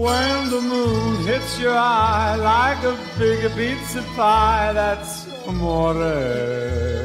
When the moon hits your eye like a big pizza pie. That's amore.